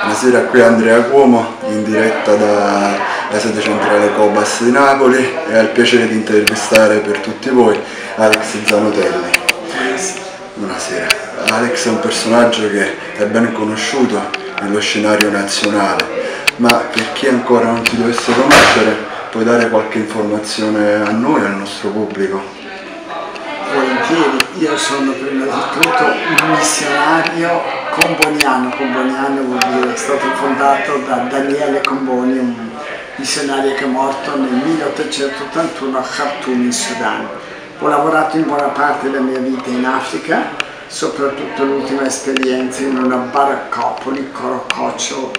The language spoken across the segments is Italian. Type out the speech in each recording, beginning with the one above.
Buonasera, qui Andrea Cuomo in diretta dalla sede centrale Cobas di Napoli e ho il piacere di intervistare per tutti voi Alex Zanotelli. Buonasera. Alex è un personaggio che è ben conosciuto nello scenario nazionale, ma per chi ancora non ti dovesse conoscere puoi dare qualche informazione a noi, al nostro pubblico? volentieri, io sono prima di tutto un missionario comboniano, comboniano vuol dire è stato fondato da Daniele Comboni, un missionario che è morto nel 1881 a Khartoum in Sudan. Ho lavorato in buona parte della mia vita in Africa, soprattutto l'ultima esperienza in una baraccopoli, Corococcio,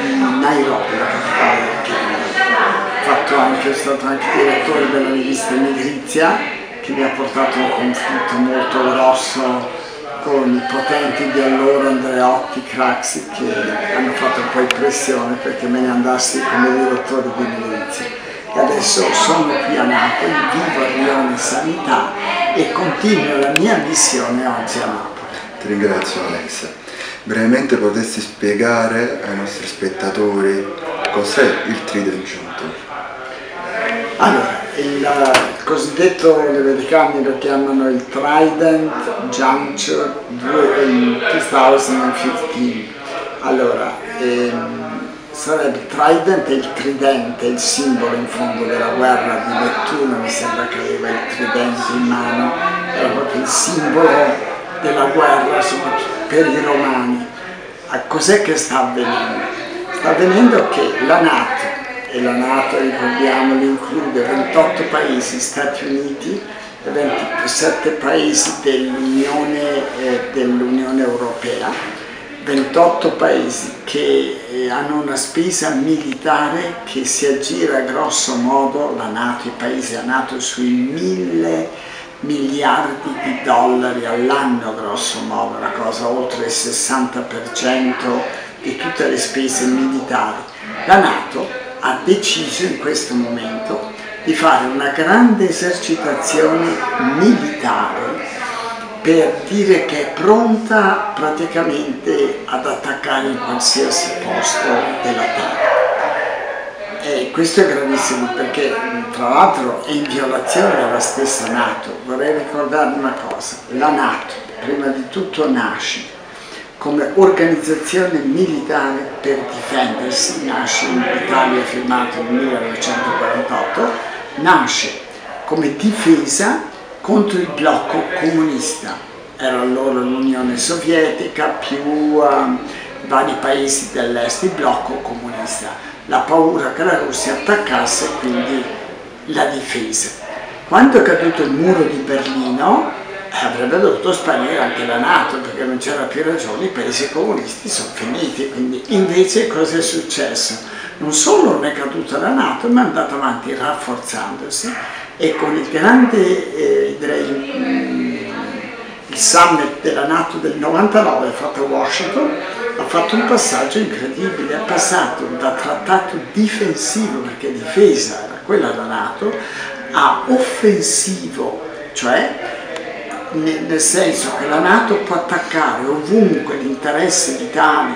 di Nairobi, la capitale del Kenya. Anche, sono stato anche direttore della rivista Nigrizia che mi ha portato a un conflitto molto grosso con i potenti di allora Andreotti, Craxi che hanno fatto un po' impressione perché me ne andassi come direttore di milizia. E adesso sono qui a Napoli, vivo a Rione Sanità e continuo la mia missione oggi a Napoli. Ti ringrazio Alex. Brevemente potresti spiegare ai nostri spettatori cos'è il Trident Junto? Allora, il cosiddetto, gli americani lo chiamano il Trident Juncture 2015. Allora, ehm, sarebbe Trident è il tridente, il simbolo in fondo della guerra di Nettuno, mi sembra che aveva il tridente in mano, era proprio il simbolo della guerra, per i romani. Cos'è che sta avvenendo? Sta avvenendo che la Nato e la Nato, ricordiamolo, include 28 paesi, Stati Uniti e 27 paesi dell'Unione eh, dell Europea, 28 paesi che eh, hanno una spesa militare che si aggira grosso modo, la Nato, i paesi a Nato, sui mille miliardi di dollari all'anno grosso modo, una cosa oltre il 60% di tutte le spese militari. La Nato ha deciso in questo momento di fare una grande esercitazione militare per dire che è pronta praticamente ad attaccare in qualsiasi posto della terra. E questo è gravissimo perché tra l'altro è in violazione della stessa Nato. Vorrei ricordare una cosa, la Nato prima di tutto nasce come organizzazione militare per difendersi, nasce in Italia firmato nel 1948, nasce come difesa contro il blocco comunista, era allora l'Unione Sovietica più um, vari paesi dell'est, il blocco comunista, la paura che la Russia attaccasse quindi la difesa. Quando è caduto il muro di Berlino, avrebbe dovuto sparire anche la Nato perché non c'era più ragione, i paesi comunisti sono finiti, quindi invece cosa è successo? Non solo non è caduta la Nato, ma è andata avanti rafforzandosi e con il grande, eh, direi, il summit della Nato del 99 fatto a Washington, ha fatto un passaggio incredibile, è passato da trattato difensivo, perché difesa era quella della Nato, a offensivo, cioè nel senso che la Nato può attaccare ovunque gli interessi vitali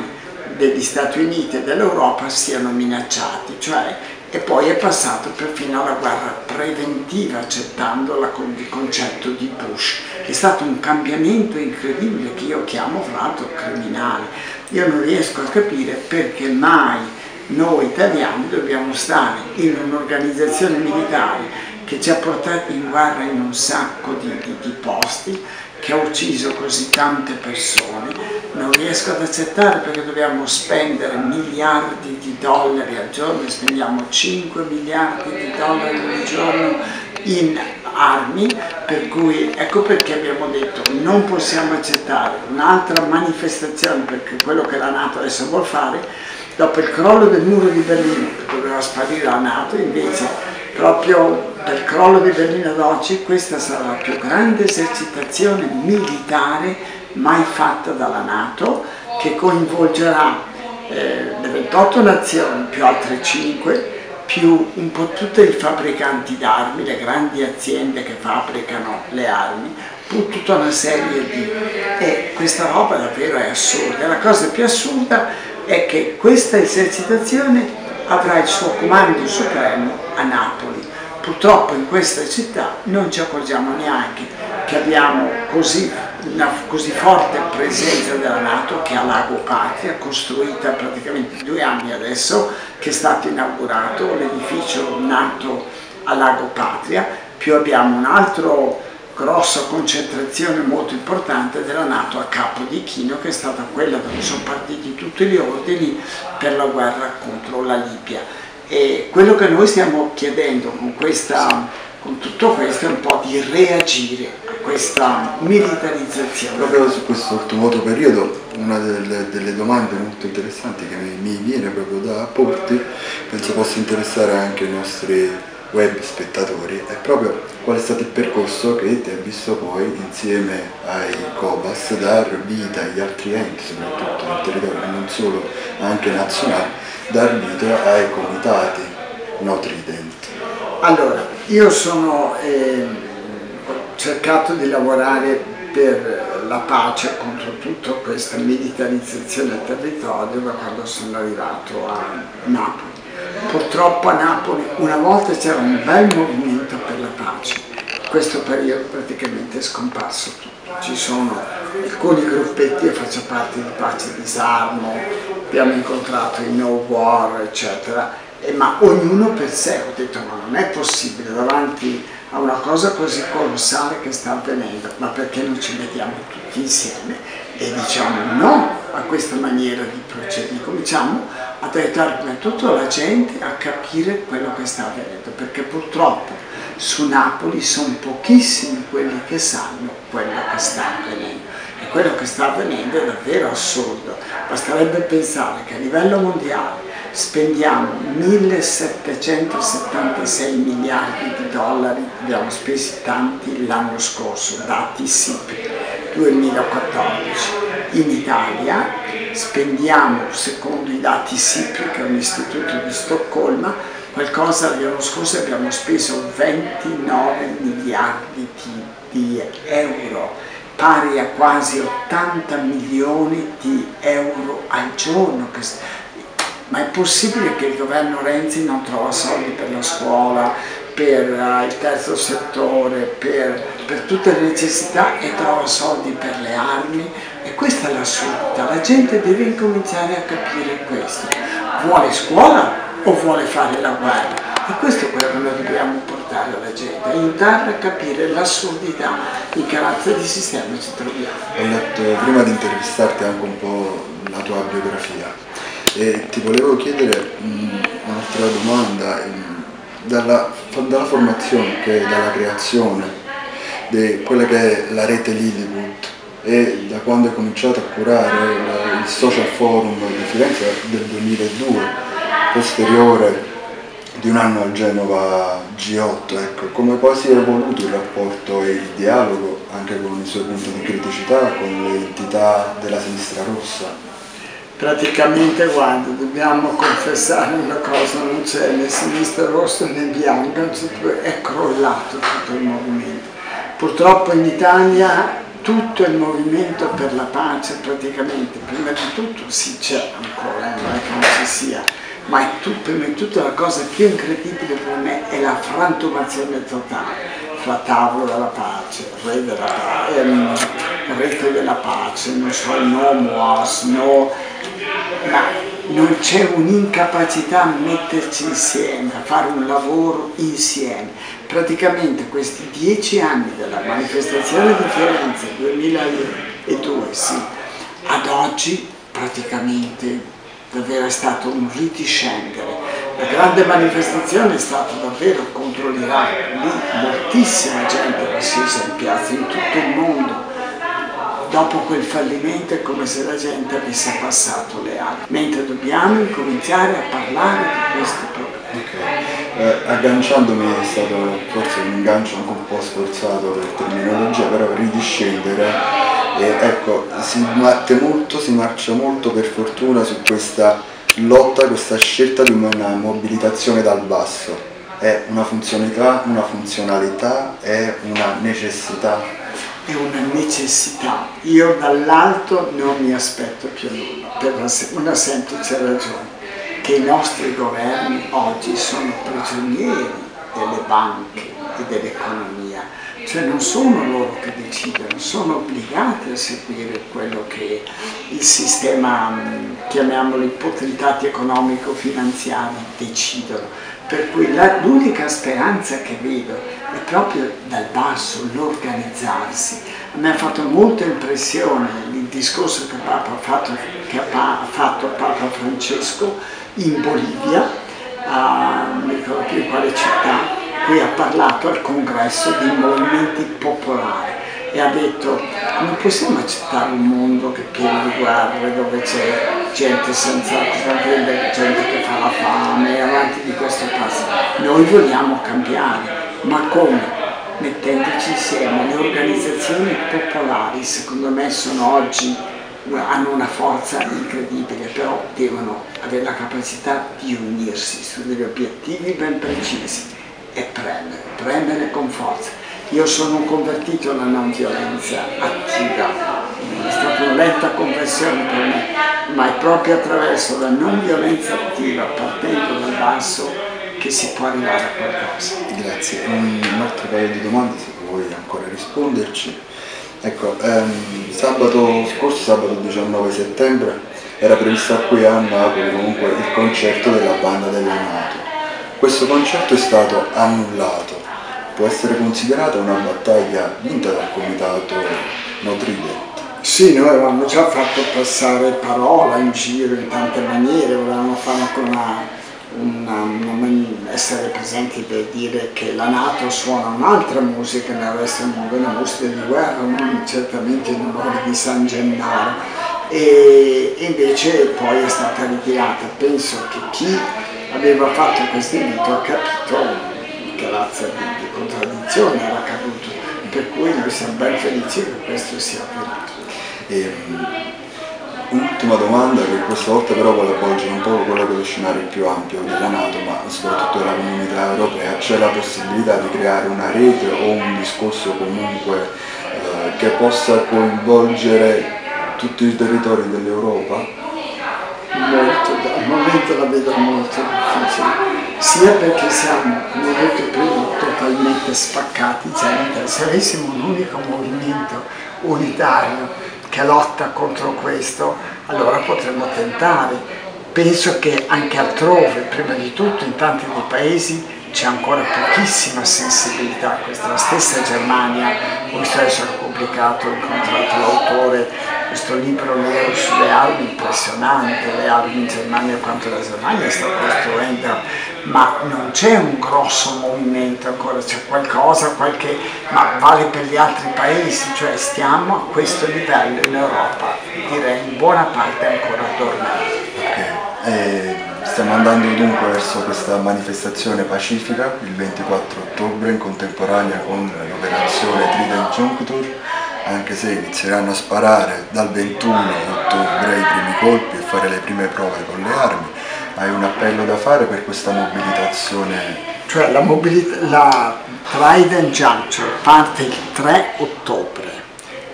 degli Stati Uniti e dell'Europa siano minacciati, cioè, e poi è passato perfino alla guerra preventiva accettando la, il concetto di Bush. È stato un cambiamento incredibile che io chiamo fra l'altro criminale. Io non riesco a capire perché mai noi italiani dobbiamo stare in un'organizzazione militare che ci ha portati in guerra in un sacco di, di, di posti, che ha ucciso così tante persone, non riesco ad accettare perché dobbiamo spendere miliardi di dollari al giorno, spendiamo 5 miliardi di dollari al giorno in armi, per cui ecco perché abbiamo detto non possiamo accettare un'altra manifestazione perché quello che la Nato adesso vuole fare, dopo il crollo del muro di Berlino, doveva sparire la Nato, invece proprio dal crollo di Berlino oggi questa sarà la più grande esercitazione militare mai fatta dalla Nato che coinvolgerà eh, le 28 nazioni più altre 5 più un po' tutti i fabbricanti d'armi, le grandi aziende che fabbricano le armi tutta una serie di... e questa roba davvero è assurda. La cosa più assurda è che questa esercitazione avrà il suo comando supremo a Napoli. Purtroppo in questa città non ci accorgiamo neanche che abbiamo così, una così forte presenza della Nato che a Lago Patria, costruita praticamente due anni adesso, che è stato inaugurato l'edificio nato a Lago Patria, più abbiamo un altro grossa concentrazione molto importante della Nato a Capo di Chino che è stata quella dove sono partiti tutti gli ordini per la guerra contro la Libia. E quello che noi stiamo chiedendo con, questa, con tutto questo è un po' di reagire a questa militarizzazione. Proprio su questo ultimo periodo, una delle, delle, domande molto interessanti che mi, viene proprio da porti, penso possa interessare anche i nostri web spettatori è proprio qual è stato il percorso che ti ha visto poi insieme ai Cobas dar vita agli altri enti, soprattutto nel territorio, non solo, anche nazionale, dar vita ai comitati no trident. Allora, io sono eh, cercato di lavorare per la pace contro tutta questa militarizzazione del territorio da quando sono arrivato a Napoli Purtroppo a Napoli una volta c'era un bel movimento per la pace, questo periodo praticamente è scomparso tutto. Ci sono alcuni gruppetti, io faccio parte di Pace e Disarmo, abbiamo incontrato i No War, eccetera, e, ma ognuno per sé, ho detto ma non è possibile davanti a una cosa così colossale che sta avvenendo, ma perché non ci mettiamo tutti insieme e diciamo no a questa maniera di procedere, cominciamo ad aiutare prima di la gente a capire quello che sta avvenendo, perché purtroppo su Napoli sono pochissimi quelli che sanno quello che sta avvenendo. Quello che sta avvenendo è davvero assurdo. Basterebbe pensare che a livello mondiale spendiamo 1776 miliardi di dollari, abbiamo spesi tanti l'anno scorso, dati SIP 2014. In Italia spendiamo, secondo i dati SIP, che è un istituto di Stoccolma, qualcosa l'anno scorso abbiamo speso 29 miliardi di, di euro, pari a quasi 80 milioni di euro al giorno. Ma è possibile che il governo Renzi non trova soldi per la scuola, per uh, il terzo settore, per, per tutte le necessità e trova soldi per le armi? E questa è l'assurdità, la gente deve incominciare a capire questo. Vuole scuola o vuole fare la guerra? E questo è quello che noi dobbiamo portare alla gente, aiutarla a capire l'assurdità che razza di sistema ci troviamo. Ho letto prima di intervistarti anche un po' la tua biografia e ti volevo chiedere un'altra domanda dalla, dalla formazione, che dalla creazione di quella che è la rete Lilliput e da quando hai cominciato a curare il Social Forum di Firenze del 2002, posteriore di un anno al Genova G8, ecco, come poi si è evoluto il rapporto e il dialogo anche con i suoi punti di criticità, con le entità della sinistra rossa? Praticamente guarda, dobbiamo confessare una cosa, non c'è né sinistra rossa né bianca, è crollato tutto il movimento. Purtroppo in Italia tutto il movimento per la pace praticamente, prima di tutto sì c'è ancora, non è che non ci sia, ma tutto, prima di tutto la cosa più incredibile per me è la frantumazione totale fra tavolo della pace, re della pace, ehm, rete della pace, non so, no MOAS, no, ma non c'è un'incapacità a metterci insieme, a fare un lavoro insieme. Praticamente questi dieci anni della manifestazione di Firenze 2002, sì, ad oggi praticamente davvero è stato un ritiscendere. La grande manifestazione è stata davvero contro l'Iran, lì moltissima gente era scesa in piazza in tutto il mondo. Dopo quel fallimento è come se la gente avesse passato le armi, mentre dobbiamo incominciare a parlare di questi problemi. Okay. Eh, agganciandomi è stato forse un anche un po' sforzato per terminologia, però ridiscendere e ecco, si batte molto, si marcia molto per fortuna su questa lotta, questa scelta di una mobilitazione dal basso. È una funzionalità, una funzionalità, è una necessità. è una necessità. Io dall'alto non mi aspetto più nulla, per una semplice ragione, che i nostri governi oggi sono prigionieri delle banche e dell'economia, cioè non sono loro che decidono, sono obbligati a seguire quello che il sistema, chiamiamolo i potentati economico-finanziari, decidono. Per cui l'unica speranza che vedo è proprio dal basso, l'organizzarsi. A me ha fatto molta impressione il discorso che, Papa ha, fatto, che ha fatto Papa Francesco in Bolivia, a, non mi ricordo più in quale città, cui ha parlato al congresso dei movimenti popolari e ha detto non possiamo accettare un mondo che è pieno di guerre, dove c'è gente senza comprendere, gente che fa la fame, avanti di questo passo. Noi vogliamo cambiare, ma come? Mettendoci insieme le organizzazioni popolari, secondo me sono oggi, hanno una forza incredibile, però devono avere la capacità di unirsi su degli obiettivi ben precisi e premere, premere con forza. Io sono un convertito alla non violenza attiva, è stata una lenta conversione per me, ma è proprio attraverso la non violenza attiva, partendo dal basso, che si può arrivare a qualcosa. Grazie. Un, un altro paio di domande se vuoi ancora risponderci. Ecco, ehm, sabato scorso, sabato 19 settembre, era previsto qui a Napoli comunque il concerto della banda della Nato. Questo concerto è stato annullato può essere considerata una battaglia vinta dal comitato Notre Sì, noi avevamo già fatto passare parola in giro in tante maniere, volevamo fare anche una, una, una, essere presenti per dire che la Nato suona un'altra musica nel resto del mondo, una musica di guerra, non certamente in onore di San Gennaro. E invece poi è stata ritirata. Penso che chi aveva fatto questo invito ha capito che razza di, di contraddizione era caduto, per cui noi siamo ben felici che questo sia avvenuto. E, Un'ultima domanda che questa volta però vuole avvolgere un po' quello che è lo scenario più ampio della Nato, ma soprattutto della comunità europea, c'è la possibilità di creare una rete o un discorso comunque eh, che possa coinvolgere tutti i territori dell'Europa? Molto, al momento la vedo molto difficile sia perché siamo, come ho detto prima, totalmente spaccati, cioè se avessimo un unico movimento unitario che lotta contro questo, allora potremmo tentare. Penso che anche altrove, prima di tutto in tanti dei paesi, c'è ancora pochissima sensibilità. Questa la stessa Germania, come stesso ha pubblicato, ho incontrato l'autore questo libro nero sulle armi impressionante, le armi in Germania quanto la Germania sta costruendo, ma non c'è un grosso movimento ancora, c'è qualcosa, qualche, ma vale per gli altri paesi, cioè stiamo a questo livello in Europa, direi in buona parte ancora dormendo. Okay. Eh, stiamo andando dunque verso questa manifestazione pacifica il 24 ottobre in contemporanea con l'operazione Trident Juncture anche se inizieranno a sparare dal 21 ottobre i primi colpi e fare le prime prove con le armi, hai un appello da fare per questa mobilitazione? Cioè la, mobilita la Trident Juncture parte il 3 ottobre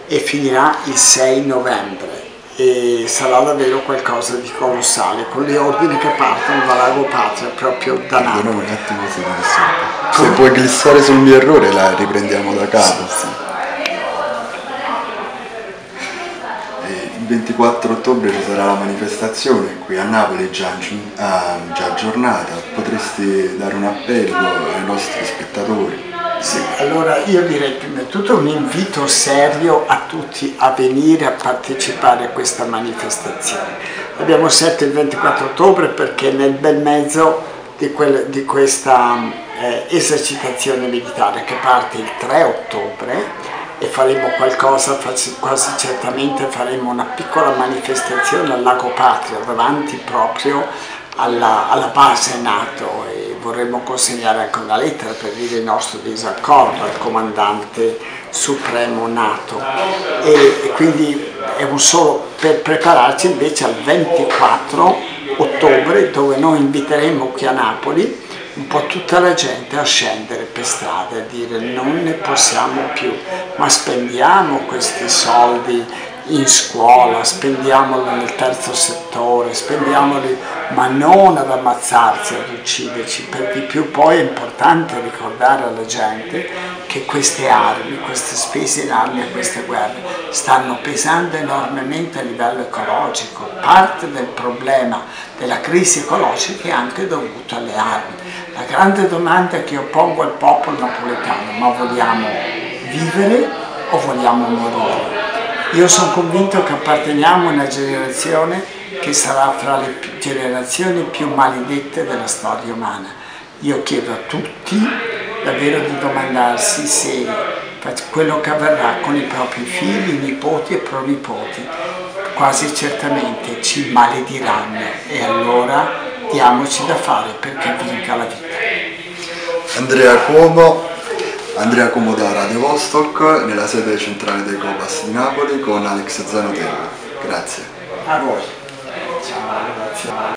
e finirà il 6 novembre e sarà davvero qualcosa di colossale con gli ordini che partono da Lago Patria proprio da Napoli. un attimo se, se puoi glissare sul mio errore la riprendiamo da capo. Sì, sì. il 24 ottobre ci sarà la manifestazione qui a Napoli già, già aggiornata, potresti dare un appello ai nostri spettatori? Sì, allora io direi prima di tutto un invito serio a tutti a venire a partecipare a questa manifestazione. Abbiamo scelto il 24 ottobre perché nel bel mezzo di, quel, di questa eh, esercitazione militare che parte il 3 ottobre e faremo qualcosa, quasi certamente faremo una piccola manifestazione al Lago Patria davanti proprio alla, alla base NATO e vorremmo consegnare anche una lettera per dire il nostro disaccordo al comandante supremo NATO. E, e quindi è un solo per prepararci invece al 24 ottobre dove noi inviteremo qui a Napoli un po' tutta la gente a scendere per strada e dire non ne possiamo più, ma spendiamo questi soldi in scuola, spendiamoli nel terzo settore, spendiamoli ma non ad ammazzarsi, ad ucciderci, per di più poi è importante ricordare alla gente che queste armi, queste spese in armi e queste guerre stanno pesando enormemente a livello ecologico, parte del problema della crisi ecologica è anche dovuta alle armi. La grande domanda che io pongo al popolo napoletano, ma vogliamo vivere o vogliamo morire? Io sono convinto che apparteniamo a una generazione che sarà fra le generazioni più maledette della storia umana. Io chiedo a tutti davvero di domandarsi se quello che avverrà con i propri figli, nipoti e pronipoti quasi certamente ci malediranno e allora diamoci da fare perché vinca la vita. Andrea Cuomo Andrea Comoda Radio Vostok nella sede centrale dei Cobas di Napoli con Alex Zanotelli. Grazie. A voi. Ciao, grazie.